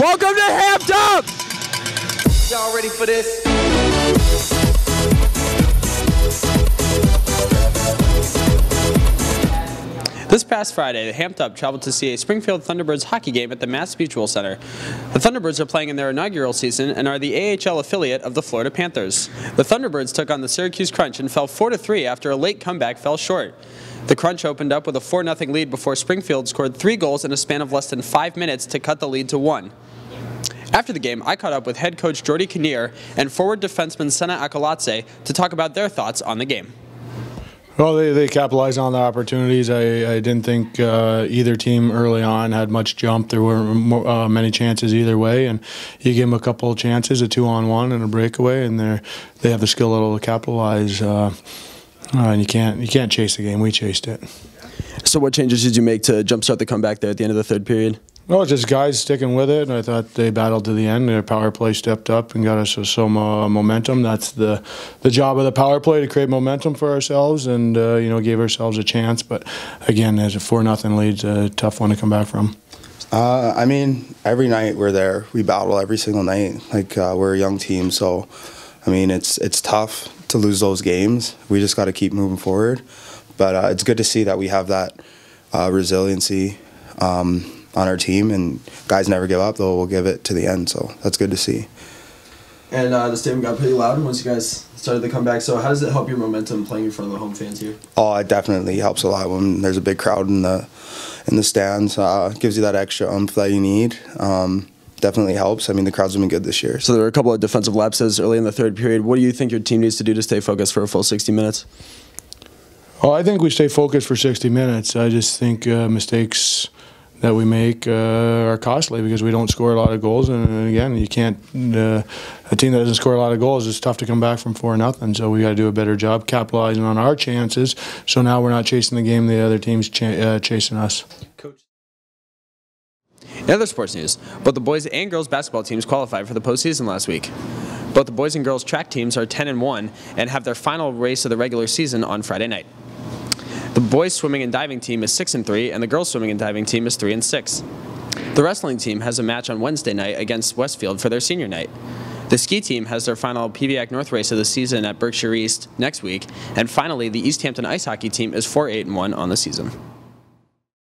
Welcome to Hamped Up! Y'all ready for this? This past Friday, Hamped Up traveled to see a Springfield Thunderbirds hockey game at the Mass Mutual Center. The Thunderbirds are playing in their inaugural season and are the AHL affiliate of the Florida Panthers. The Thunderbirds took on the Syracuse Crunch and fell 4-3 after a late comeback fell short. The Crunch opened up with a 4-0 lead before Springfield scored three goals in a span of less than five minutes to cut the lead to one. After the game, I caught up with head coach Geordie Kinnear and forward defenseman Sena Acolatse to talk about their thoughts on the game. Well, they, they capitalized on the opportunities. I, I didn't think uh, either team early on had much jump. There were uh, many chances either way, and you give them a couple of chances, a two on one and a breakaway, and they they have the skill level to capitalize. Uh, uh, and you can't you can't chase the game. We chased it. So, what changes did you make to jumpstart the comeback there at the end of the third period? Well, just guys sticking with it. And I thought they battled to the end. Their power play stepped up and got us some uh, momentum. That's the the job of the power play to create momentum for ourselves, and uh, you know gave ourselves a chance. But again, as a four nothing lead, a tough one to come back from. Uh, I mean, every night we're there. We battle every single night. Like uh, we're a young team, so I mean, it's it's tough to lose those games. We just got to keep moving forward. But uh, it's good to see that we have that uh, resiliency. Um, on our team, and guys never give up. Though we'll give it to the end, so that's good to see. And uh, the stadium got pretty loud once you guys started the comeback. So how does it help your momentum playing in front of the home fans here? Oh, it definitely helps a lot when there's a big crowd in the in the stands. Uh, gives you that extra umph that you need. Um, definitely helps. I mean, the crowds have been good this year. So there were a couple of defensive lapses early in the third period. What do you think your team needs to do to stay focused for a full 60 minutes? Well, I think we stay focused for 60 minutes. I just think uh, mistakes that we make uh, are costly because we don't score a lot of goals. And, again, you can't. Uh, a team that doesn't score a lot of goals, it's tough to come back from four nothing. So we got to do a better job capitalizing on our chances. So now we're not chasing the game; the other team's uh, chasing us. Coach. In other sports news, both the boys and girls basketball teams qualified for the postseason last week. Both the boys and girls track teams are 10 and 1 and have their final race of the regular season on Friday night. The boys swimming and diving team is 6 and 3 and the girls swimming and diving team is 3 and 6. The wrestling team has a match on Wednesday night against Westfield for their senior night. The ski team has their final PBAC North race of the season at Berkshire East next week, and finally the East Hampton ice hockey team is 4 8 and 1 on the season.